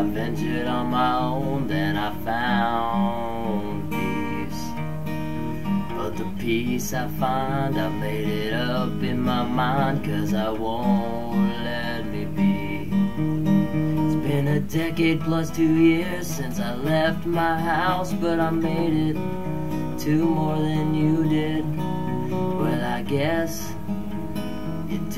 I ventured on my own, then I found peace. But the peace I find, I made it up in my mind, cause I won't let me be. It's been a decade plus two years since I left my house, but I made it two more than you did. Well, I guess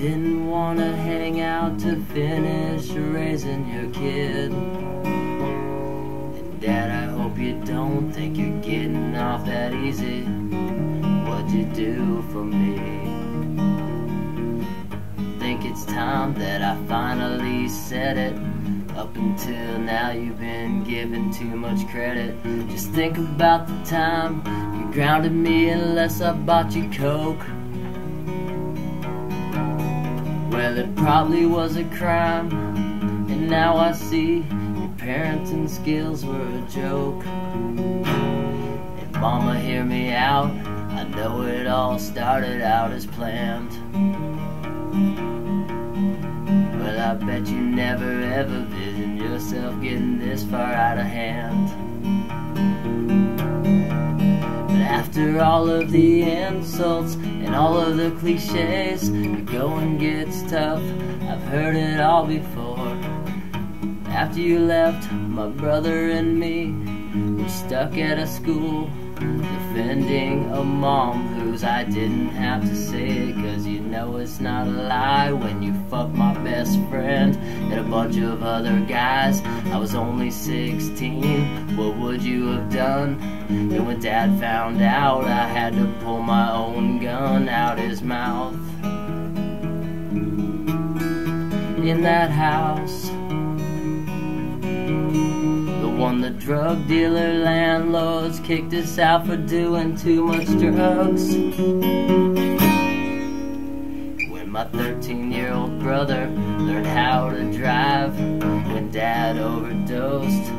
didn't want to hang out to finish raising your kid. And Dad, I hope you don't think you're getting off that easy. What'd you do for me? Think it's time that I finally said it. Up until now, you've been giving too much credit. Just think about the time you grounded me unless I bought you Coke. Well, it probably was a crime, and now I see your parenting skills were a joke. And mama, hear me out. I know it all started out as planned. But I bet you never ever vision yourself getting this far out of hand. After all of the insults and all of the cliches, the going gets tough. I've heard it all before. After you left, my brother and me were stuck at a school defending a mom whose I didn't have to say it cause you know it's not a lie when you fuck my best friend and a bunch of other guys. I was only 16 what would you have done? And when dad found out I had to pull my own gun out his mouth. In that house one the drug dealer landlords kicked us out for doing too much drugs. When my 13 year old brother learned how to drive, when dad overdosed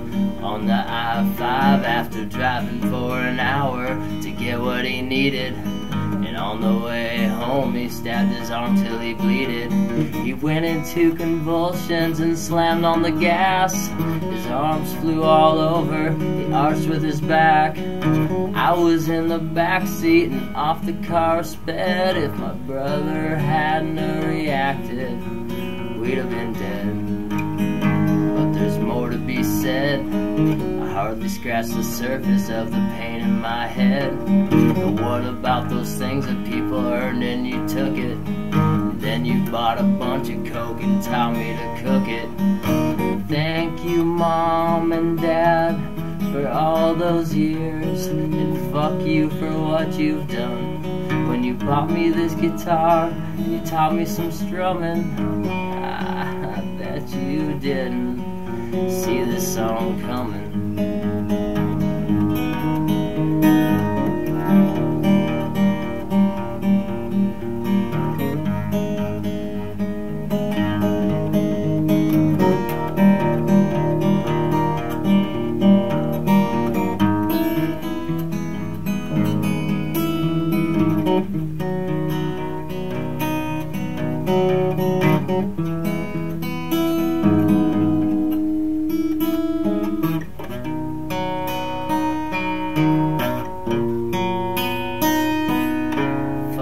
on the I 5 after driving for an hour to get what he needed. On the way home, he stabbed his arm till he bleeded. He went into convulsions and slammed on the gas. His arms flew all over, he arched with his back. I was in the back seat and off the car sped. If my brother hadn't reacted, we'd have been dead. But there's more to be said. Hardly scratched the surface of the pain in my head. But what about those things that people earned and you took it? Then you bought a bunch of coke and taught me to cook it. Thank you, mom and dad, for all those years. And fuck you for what you've done. When you bought me this guitar and you taught me some strumming, ah, I bet you didn't see this song coming.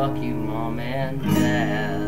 Fuck you, mom and dad.